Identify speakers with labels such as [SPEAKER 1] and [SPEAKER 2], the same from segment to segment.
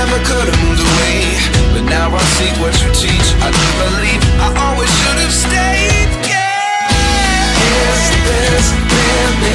[SPEAKER 1] Never could have moved away. But now I see what you teach. I do believe I always should have stayed. Yeah. Is this really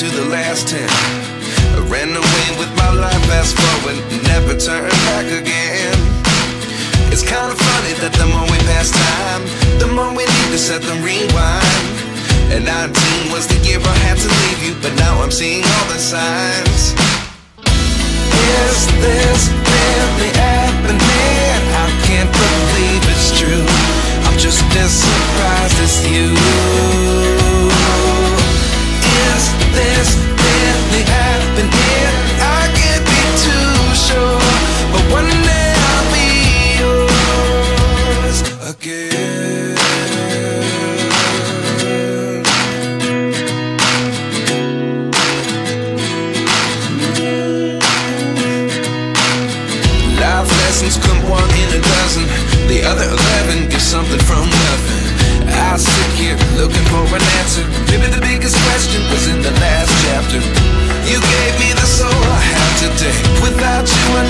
[SPEAKER 1] To the last 10. I ran away with my life, fast forward, never turn back again. It's kinda funny that the more we pass time, the more we need to set them rewind. And 19 was the year I had to leave you, but now I'm seeing all the signs. Is lessons come one in a dozen. The other eleven get something from nothing. I sit here looking for an answer. Maybe the biggest question was in the last chapter. You gave me the soul I have today. Without you, I